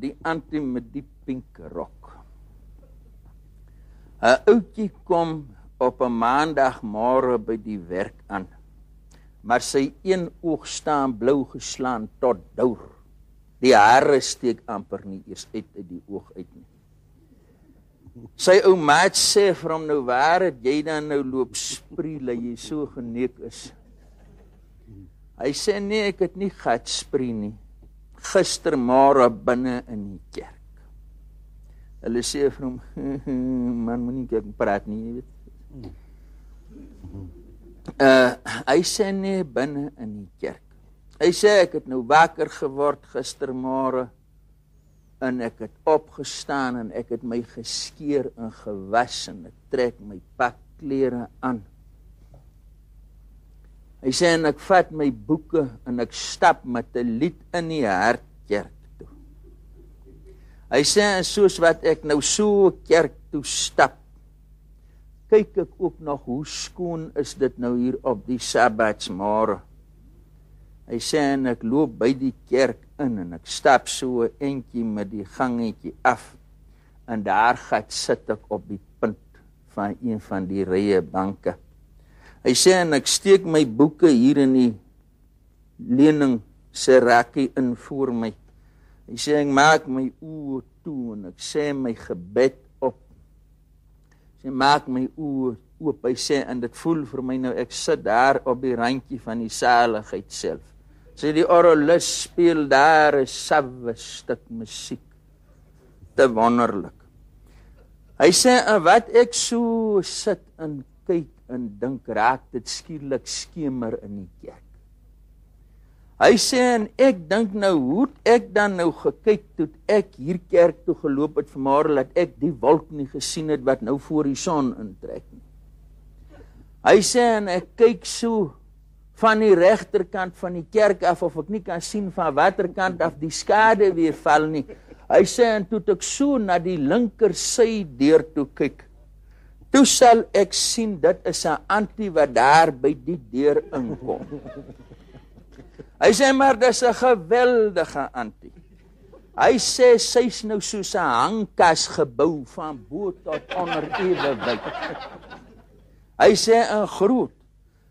die anti met die pink rok. 'n Ouetjie kom op 'n maandagmôre by die werk aan. Maar sy een oog staan blou geslaan tot deur. Die hare steek amper nie eers uit uit die oog uit nie. Sy ou maat sê vir hom nou waar het jy dan nou loop spree dat jy so geneek is? Hy sê nee, ek het nie gat spree nie gistermôre binne in die kerk. Hulle sê vir hom, man moenie kyk praat nie, jy weet. Uh hy sê nee binne in die kerk. Hy sê ek het nou wakker geword gistermôre en ek het opgestaan en ek het my geskeer en gewas en ek trek my pakklere aan. Hy sê en ek vat my boeke en ek stap met 'n lied in die hartkerk toe. Hy sê en soos wat ek nou so kerk toe stap, kyk ek ook nog hoe skoon is dit nou hier op die Sabbatsmôre. Hy sê en ek loop by die kerk in en ek stap so 'n entjie met die gangetjie af en daar gaan sit ek op die punt van een van die rye banke. Hy sê en ek steek my boeke hier in die lening se rakkie in voor my. Hy sê ek maak my oë toe en ek sê my gebed op. Sy maak my oë oop. Hy sê en dit voel vir my nou ek sit daar op die randjie van die saligheid self. Sy die orgelis speel daar 'n sawwe stuk musiek. Te wonderlik. Hy sê wat ek so sit en kyk en dink raak dit skielik skemer in die kerk. Hy sê en ek dink nou hoe ek dan nou gekyk toe ek hier kerk toe geloop het vanmôre dat ek die wolk nie gesien het wat nou voor die son intrek nie. Hy sê en ek kyk so van die regterkant van die kerk af of ek nie kan sien van watter kant af die skade weer val nie. Hy sê en toe ek so na die linker sy deur toe kyk, Toe sal ek sien dit is 'n antie wat daar by die deur inkom. Hy sê maar dis 'n geweldige antie. Hy sê sy's nou soos 'n hangkas gebou van bo tot onder ewe wyd. Hy sê 'n groot.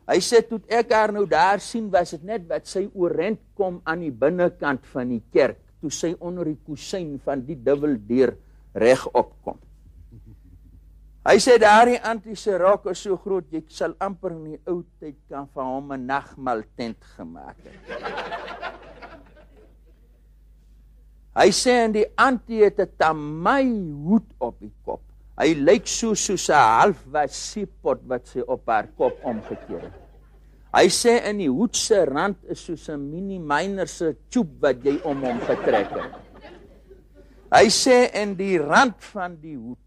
Hy sê toe ek haar nou daar sien was dit net wat sy oorent kom aan die binnekant van die kerk toe sy onder die kusyn van die dubbel deur reg opkom. Hy sê daardie antiese rok is so groot jy sal amper in die ou tyd kan van hom 'n nagmaal tent gemaak het. Hy sê en die antie het 'n tamai hoed op die kop. Hy lyk so soos 'n halfwat seepot wat sy op haar kop omgekeer het. Hy sê in die hoed se rand is soos 'n mini miner se tube wat jy om hom getrek het. Hy sê in die rand van die hoed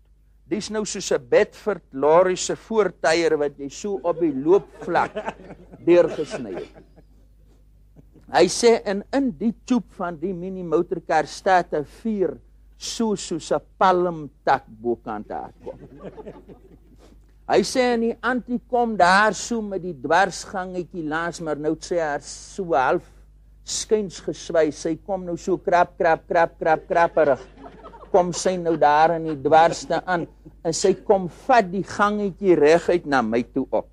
Dis nou soos 'n Bedford lorry se voortyer wat jy so op die loopvlak deurgesny het. Hy sê in in die tube van die mini motorkar staat 'n vuur so soos 'n palmtak bokant daar kom. Hy sê en die antie kom daar so met die dwarsgangetjie langs maar nou sê hy so half skuins geswy. Sy kom nou so krap krap krap krap krapperig kom sy nou daar in die dwarste aan en sy kom vat die gangetjie reguit na my toe op.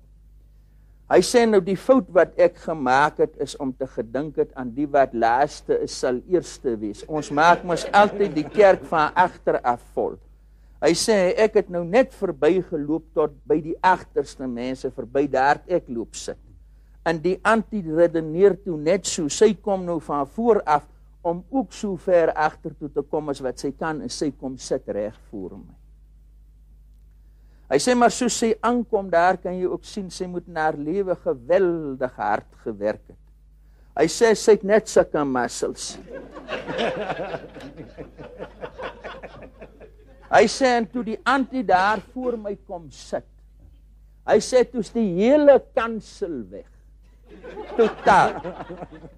Hy sê nou die fout wat ek gemaak het is om te gedink het aan die wat laaste is sal eerste wees. Ons maak mos altyd die kerk van agter af vol. Hy sê ek het nou net verbygeloop tot by die agterste mense verby daar ek loop sit. En die anti-redeneer toe net so, sy kom nou van voor af om ook so ver agter toe te kom as wat sy kan en sy kom sit reg voor my. Hy sê maar so sy aankom daar kan jy ook sien sy moet na haar lewe geweldig hard gewerk het. Hy sê sy het net sulke muscles. Hy sê en toe die antie daar voor my kom sit. Hy sê toe's die hele kansel weg totaal.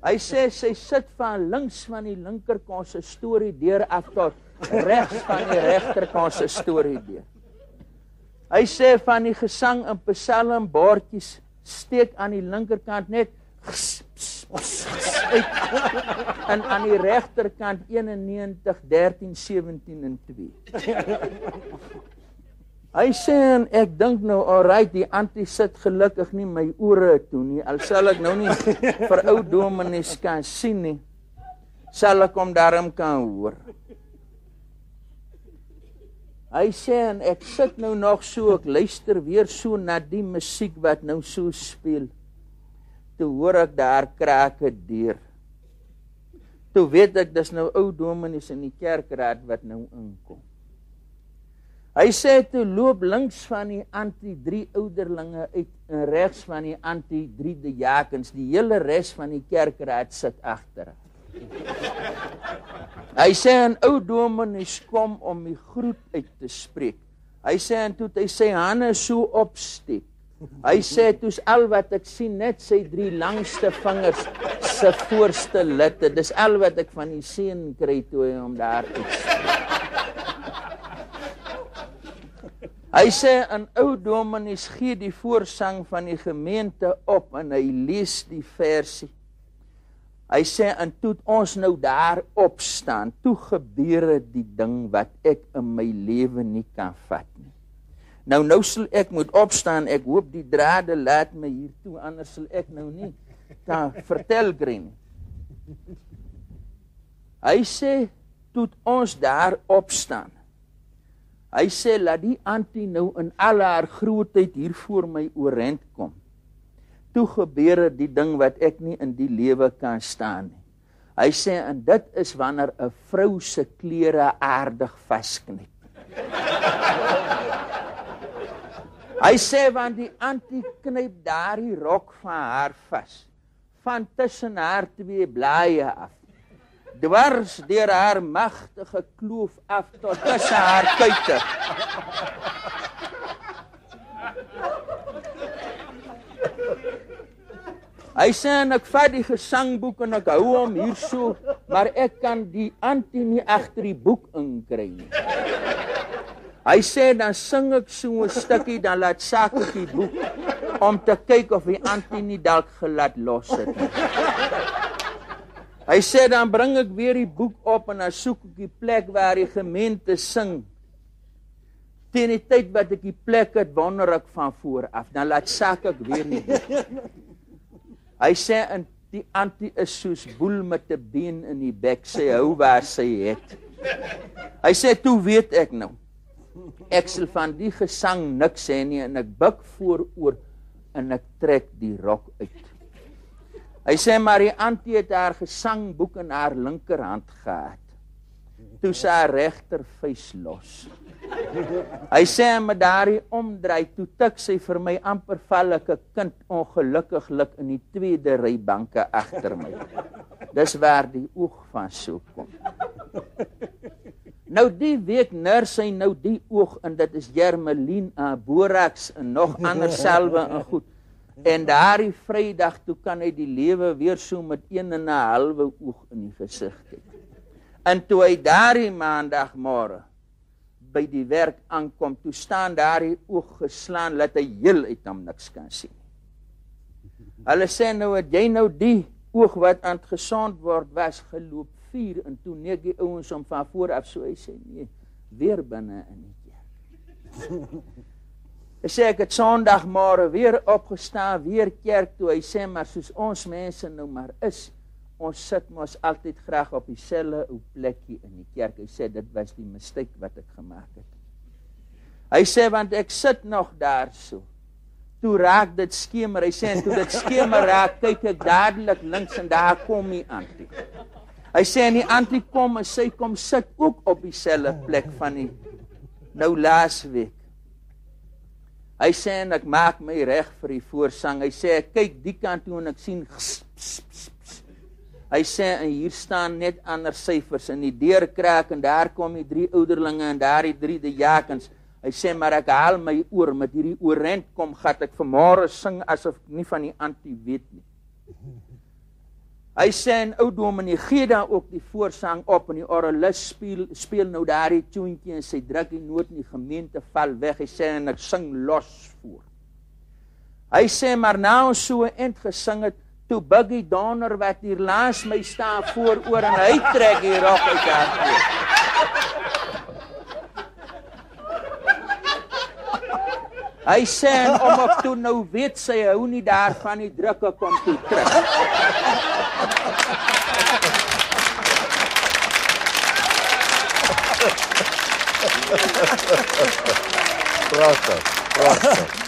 Hy sê sy sit van links van die linker konsistorie deur af tot regs van die regter konsistorie deur. Hy sê van die gesang in Psalm bordjies steek aan die linkerkant net ps, ps, ps, ps. uit en aan die regterkant 91 13 17 en 2. Hy sê en ek dink nou alright die anti sit gelukkig nie my ore toe nie. Al sal ek nou nie vir ou dominees kan sien nie. Sal ek hom daarom kan hoor. Hy sê en ek sit nou nog so ek luister weer so na die musiek wat nou so speel. Toe hoor ek daar krake deur. Toe weet ek dis nou ou dominees in die kerkraad wat nou inkom. Hy sê toe loop links van die anti 3 ouderlinge uit en regs van die anti 3 diakens. Die hele res van die kerkraad sit agter. Hy sê 'n ou dominee kom om die groet uit te spreek. Hy sê en toe hy sê hande so opsteek. Hy sê toe's al wat ek sien net sy drie langste vingers se voorste litte. Dis al wat ek van die seun kry toe hy hom daar uitspreek. Hy sê 'n ou dominee gee die voorsang van die gemeente op en hy lees die versie. Hy sê en toe ons nou daar op staan, toe gebeure die ding wat ek in my lewe nie kan vat nie. Nou nou sal ek moet opstaan. Ek hoop die drade laat my hier toe anders sal ek nou nie kan vertel green. Hy sê toe ons daar op staan. Hy sê laat die antie nou in al haar grootheid hier voor my oorent kom. Toe gebeure die ding wat ek nie in die lewe kan staan nie. Hy sê en dit is wanneer 'n vrou se klere aardig vasknip. Hy sê want die antie knyp daardie rok van haar vas van tussen haar twee blaaie af dwars deur haar magtige kloof af tot tussen haar kuite. Hy sê ek vat die gesangboek en ek hou hom hierso, maar ek kan die antie nie agter die boek inkry nie. Hy sê dan sing ek so 'n stukkie dan laat sak ek die boek om te kyk of die antie nie dalk gelat los het. Hy sê dan bring ek weer die boek op en dan soek ek die plek waar die gemeente sing. Teen die tyd wat ek die plek het wonder ek van voor af, dan laat sak ek weer nie. Hy sê en die antie is soos boel met 'n been in die bek, sê hou waar sy het. Hy sê toe weet ek nou. Ek sal van die gesang niks sê nie en ek buig vooroor en ek trek die rok uit. Hy sê maar die antie het haar gesangboek in haar linkerhand gehad. Toe sy haar regter vuis los. Hy sê met daardie omdraai toe tik sy vir my amper vallike kind ongelukkiglik in die tweede rybanke agter my. Dis waar die oog van so kom. Nou die week nurs hy nou die oog en dit is Germelien, uh, Borax en nog ander selwe en goed. En daardie Vrydag toe kan hy die lewe weer so met een en 'n halwe oog in die gesig kyk. En toe hy daardie maandagmôre by die werk aankom, toe staan daardie oog geslaan dat hy heel uit hom niks kan sien. Hulle sê nou dat jy nou die oog wat aan gesond word was geloop 4 en toe nee die ouens om van voor af so hy sê nee, weer binne in die kerk. Hy sê ek het Sondagmôre weer opgestaan, weer kerk toe. Hy sê maar soos ons mense nou maar is, ons sit mos altyd graag op dieselfde ou plekkie in die kerk. Hy sê dit was die mistake wat ek gemaak het. Hy sê want ek sit nog daar so. Toe raak dit skemer. Hy sê en toe dit skemer raak, kyk ek dadelik links en daar kom hy aan. Hy sê en die antie kom en sy kom sit ook op dieselfde plek van die nou laas week. Hy sê en ek maak my reg vir die voorsang. Hy sê ek kyk die kant toe en ek sien ps, ps, ps. Hy sê en hier staan net ander syfers in die deur kraak en daar kom die drie ouderlinge en daar die drie diakens. Hy sê maar ek haal my oor met hierdie oorent kom gat ek vanmôre sing asof ek nie van die anti weet nie. Hy sê en ou dominee gee dan ook die voorsang op en die oralis speel speel nou daardie toontjie en sy druk die noot in die gemeente val weg. Hy sê en ek sing los voor. Hy sê maar nou so ent gesing het, toe Buggy Donner wat hier langs my staan vooroor en hy trek die rok uit haar. Hy sê en om ek toe nou weet sy hou nie daarvan die drukke kom toe terug. Pragtig. Pragtig.